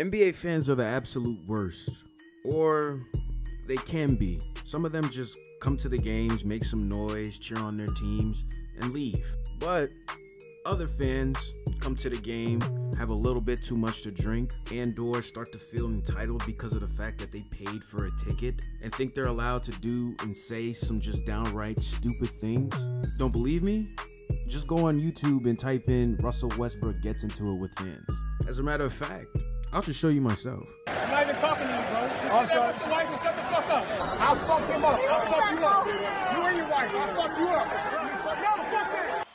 NBA fans are the absolute worst. Or they can be. Some of them just come to the games, make some noise, cheer on their teams, and leave. But other fans come to the game, have a little bit too much to drink, and or start to feel entitled because of the fact that they paid for a ticket and think they're allowed to do and say some just downright stupid things. Don't believe me? Just go on YouTube and type in Russell Westbrook gets into it with fans. As a matter of fact, I'll just show you myself. I'm not even talking to you, bro. Just oh, sit with your wife and shut the fuck up. I'll fuck him up. I'll fuck you up. You and your wife. I'll fuck you up. No, fuck that.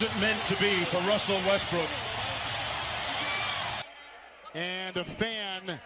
It meant to be for Russell Westbrook. And a fan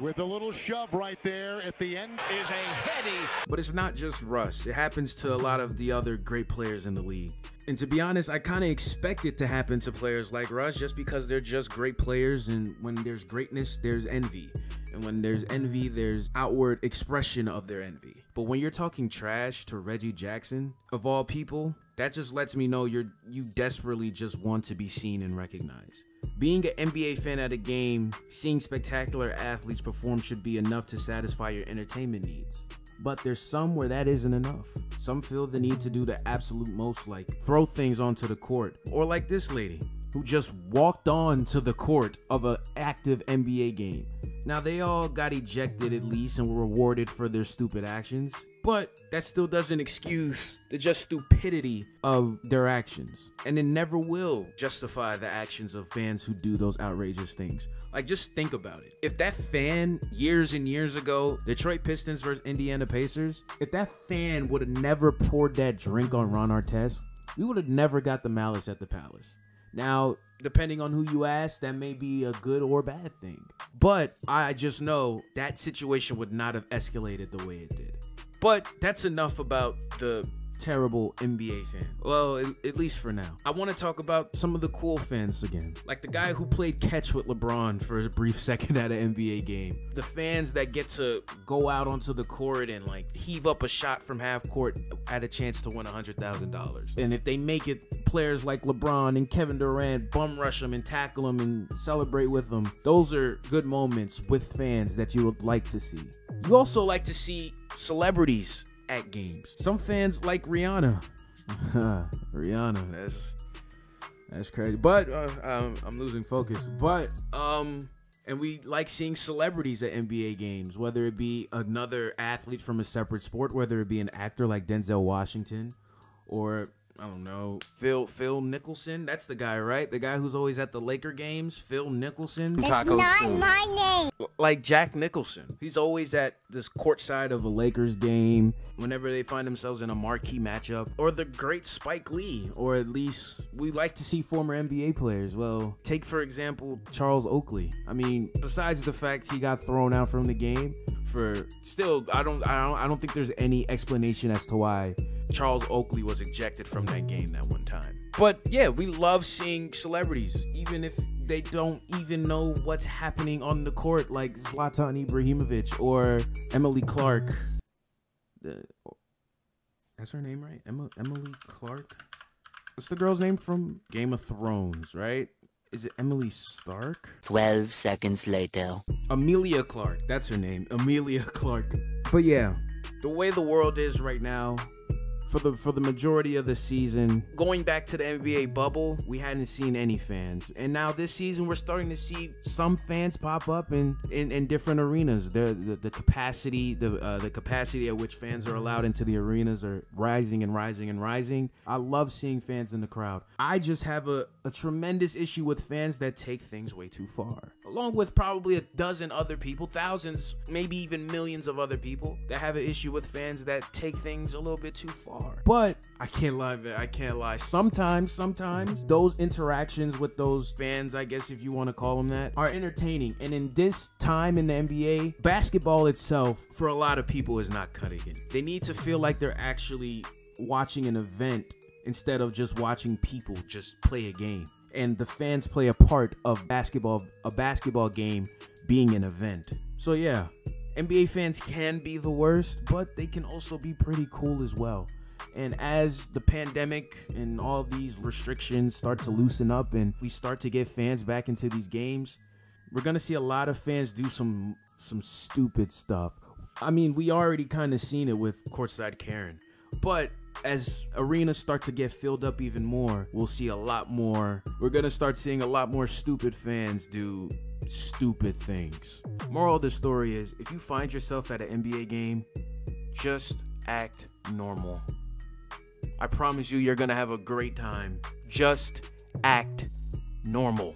with a little shove right there at the end is a heady. But it's not just Russ. It happens to a lot of the other great players in the league. And to be honest, I kind of expect it to happen to players like Russ just because they're just great players. And when there's greatness, there's envy. And when there's envy, there's outward expression of their envy. But when you're talking trash to Reggie Jackson, of all people, that just lets me know you're you desperately just want to be seen and recognized. Being an NBA fan at a game, seeing spectacular athletes perform should be enough to satisfy your entertainment needs. But there's some where that isn't enough. Some feel the need to do the absolute most, like throw things onto the court, or like this lady who just walked on to the court of an active NBA game. Now, they all got ejected at least and were rewarded for their stupid actions, but that still doesn't excuse the just stupidity of their actions. And it never will justify the actions of fans who do those outrageous things. Like, just think about it. If that fan years and years ago, Detroit Pistons versus Indiana Pacers, if that fan would have never poured that drink on Ron Artest, we would have never got the malice at the Palace. Now, depending on who you ask, that may be a good or bad thing. But I just know that situation would not have escalated the way it did. But that's enough about the terrible NBA fan. Well, at, least for now. I want to talk about some of the cool fans again. Like the guy who played catch with LeBron for a brief second at an NBA game. The fans that get to go out onto the court and like heave up a shot from half court at a chance to win $100,000. And if they make it, players like LeBron and Kevin Durant bum rush them and tackle them and celebrate with them. Those are good moments with fans that you would like to see. You also like to see celebrities at games. Some fans like Rihanna. Rihanna, that's that's crazy. But uh, um, I'm losing focus. But um, and we like seeing celebrities at NBA games, whether it be another athlete from a separate sport, whether it be an actor like Denzel Washington, or I don't know, Phil Phil Nicholson. That's the guy, right? The guy who's always at the Laker games. Phil Nicholson. It's not my name. Like Jack Nicholson. He's always at this court side of a Lakers game whenever they find themselves in a marquee matchup. Or the great Spike Lee, or at least we like to see former NBA players. Well, take for example Charles Oakley. I mean, besides the fact he got thrown out from the game for still I don't I don't I don't think there's any explanation as to why Charles Oakley was ejected from that game that one time. But yeah, we love seeing celebrities, even if they don't even know what's happening on the court, like Zlatan Ibrahimovic or Emily Clark. that's her name, right? Emma, Emily Clark. What's the girl's name from Game of Thrones, right? Is it Emily Stark? 12 seconds later. Emilia Clarke. That's her name. Emilia Clarke. But yeah, the way the world is right now, for the for the majority of the season. Going back to the NBA bubble, we hadn't seen any fans, and now this season we're starting to see some fans pop up in in, in different arenas. The, the, the capacity the uh, the capacity at which fans are allowed into the arenas are rising and rising and rising. I love seeing fans in the crowd. I just have a, a tremendous issue with fans that take things way too far, along with probably a dozen other people, thousands, maybe even millions of other people that have an issue with fans that take things a little bit too far. But I can't lie, I can't lie. Sometimes, sometimes those interactions with those fans, I guess if you want to call them that, are entertaining. And in this time in the NBA, basketball itself, for a lot of people, is not cutting it. They need to feel like they're actually watching an event instead of just watching people just play a game. And the fans play a part of basketball, a basketball game being an event. So yeah, NBA fans can be the worst, but they can also be pretty cool as well. And as the pandemic and all these restrictions start to loosen up and we start to get fans back into these games, we're gonna see a lot of fans do some some stupid stuff. I mean, we already kind of seen it with courtside Karen, but as arenas start to get filled up even more, we'll see a lot more. We're gonna start seeing a lot more stupid fans do stupid things. Moral of the story is if you find yourself at an NBA game, just act normal. I promise you, you're gonna have a great time. Just act normal.